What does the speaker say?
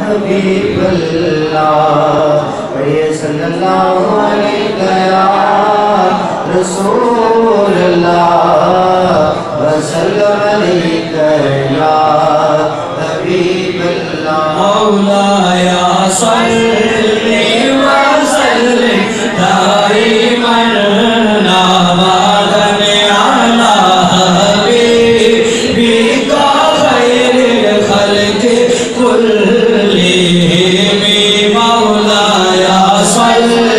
حبیب اللہ پڑھئے صلی اللہ علیہ وسلم رسول اللہ وسلم علیہ یا حبیب مولا یا صلی وسلم Amen.